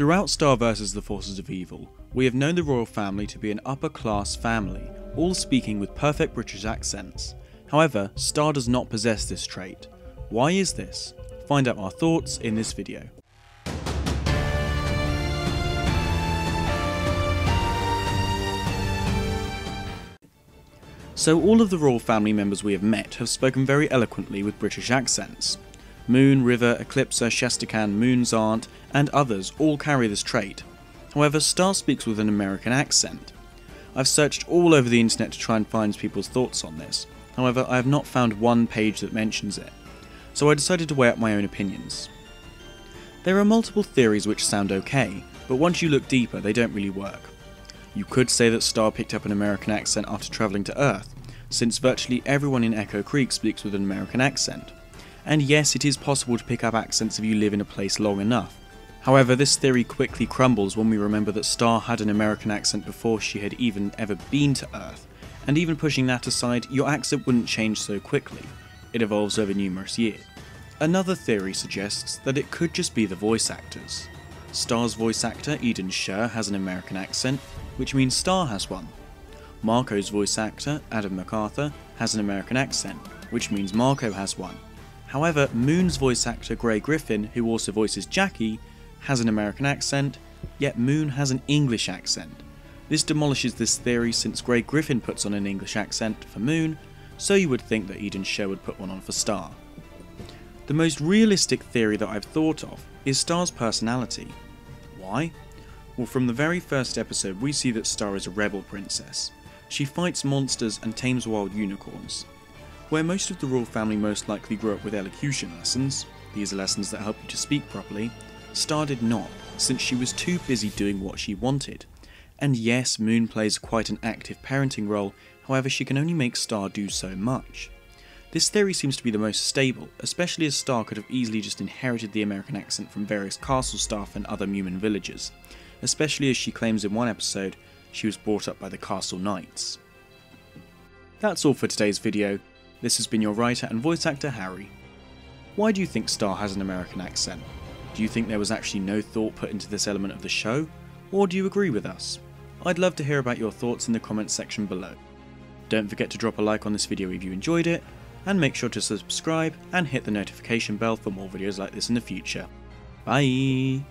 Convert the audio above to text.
Throughout Star vs. the Forces of Evil, we have known the royal family to be an upper class family, all speaking with perfect British accents. However, Star does not possess this trait. Why is this? Find out our thoughts in this video. So all of the royal family members we have met have spoken very eloquently with British accents. Moon, River, Eclipsa, Shastakan, Moon's Aunt, and others all carry this trait. However, Star speaks with an American accent. I've searched all over the internet to try and find people's thoughts on this, however, I have not found one page that mentions it, so I decided to weigh up my own opinions. There are multiple theories which sound okay, but once you look deeper, they don't really work. You could say that Star picked up an American accent after travelling to Earth, since virtually everyone in Echo Creek speaks with an American accent. And yes, it is possible to pick up accents if you live in a place long enough. However, this theory quickly crumbles when we remember that Star had an American accent before she had even ever been to Earth, and even pushing that aside, your accent wouldn't change so quickly. It evolves over numerous years. Another theory suggests that it could just be the voice actors. Star's voice actor, Eden Sher, has an American accent, which means Star has one. Marco's voice actor, Adam McArthur, has an American accent, which means Marco has one. However, Moon's voice actor, Grey Griffin, who also voices Jackie, has an American accent, yet Moon has an English accent. This demolishes this theory since Grey Griffin puts on an English accent for Moon, so you would think that Eden Sher would put one on for Star. The most realistic theory that I've thought of is Star's personality. Why? Well, from the very first episode, we see that Star is a rebel princess. She fights monsters and tames wild unicorns. Where most of the royal family most likely grew up with elocution lessons, these are lessons that help you to speak properly, Star did not, since she was too busy doing what she wanted. And yes, Moon plays quite an active parenting role, however, she can only make Star do so much. This theory seems to be the most stable, especially as Star could have easily just inherited the American accent from various castle staff and other Mewman villagers, especially as she claims in one episode she was brought up by the castle knights. That's all for today's video. This has been your writer and voice actor Harry. Why do you think Star has an American accent? Do you think there was actually no thought put into this element of the show? Or do you agree with us? I'd love to hear about your thoughts in the comments section below. Don't forget to drop a like on this video if you enjoyed it, and make sure to subscribe and hit the notification bell for more videos like this in the future. Bye!